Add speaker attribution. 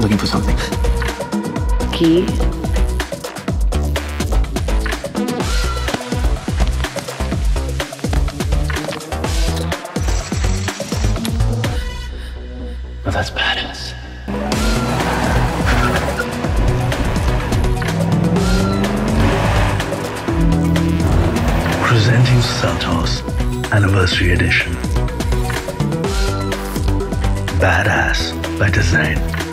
Speaker 1: Looking for something? key.
Speaker 2: Oh, that's badass.
Speaker 3: Presenting Santos Anniversary Edition. Badass by design.